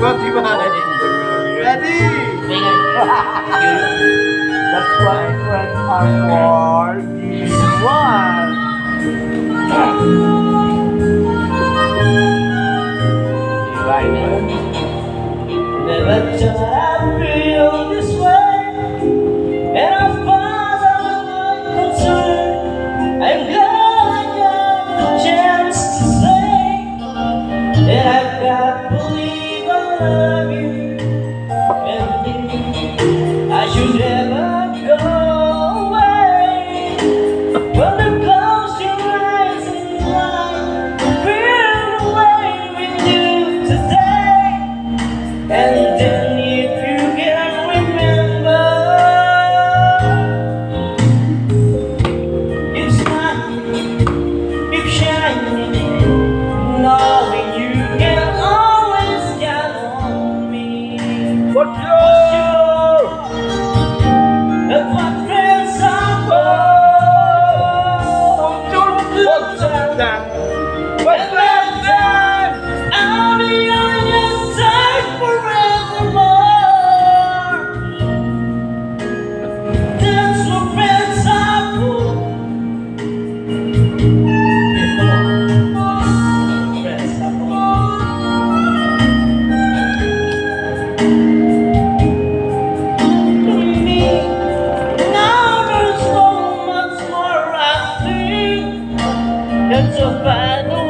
Ready? I didn't That's why friends are war is one. Right. Never try. culpa do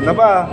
Ano ba?